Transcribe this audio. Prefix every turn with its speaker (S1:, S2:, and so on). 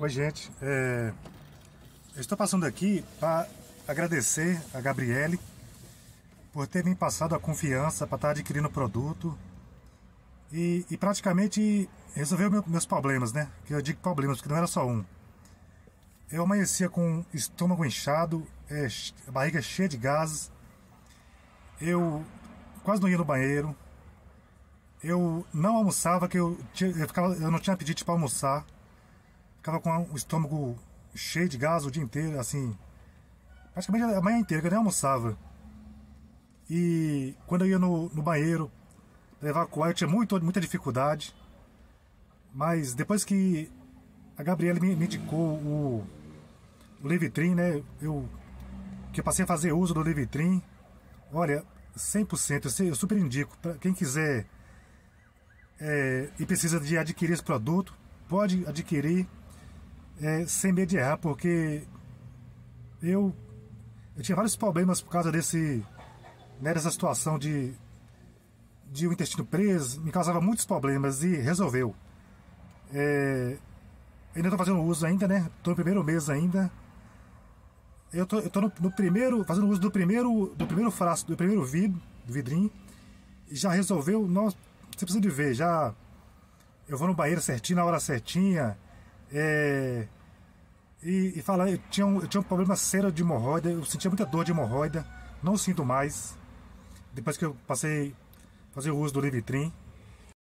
S1: Oi, gente. É... Eu estou passando aqui para agradecer a Gabriele por ter me passado a confiança para estar adquirindo o produto e, e praticamente resolveu meu, meus problemas, né? Que eu digo problemas, porque não era só um. Eu amanhecia com estômago inchado, é, barriga cheia de gases, eu quase não ia no banheiro, eu não almoçava, que eu, eu, ficava, eu não tinha apetite para almoçar, ficava com o estômago cheio de gás o dia inteiro, assim, praticamente a manhã inteira, que eu nem almoçava. E quando eu ia no, no banheiro para evacuar, eu tinha muito, muita dificuldade. Mas depois que a Gabriela me, me indicou o, o Levitrin, né? Eu, que eu passei a fazer uso do Levitrin. Olha, 100%, eu, super indico. Para quem quiser é, e precisa de adquirir esse produto, pode adquirir é, sem medo de errar, porque eu, eu tinha vários problemas por causa desse né, dessa situação de de um intestino preso, me causava muitos problemas e resolveu. É, ainda estou fazendo uso ainda, né? Estou no primeiro mês ainda. Eu tô, eu tô no, no, primeiro, fazendo uso do primeiro, do primeiro frasco, do primeiro vidro, vidrinho. Já resolveu, nossa, você precisa de ver, já eu vou no banheiro certinho, na hora certinha. É, e, e falar, eu tinha, um, eu tinha um problema sério de hemorroida, eu sentia muita dor de hemorroida, não sinto mais. Depois que eu passei a fazer o uso do Livitrim.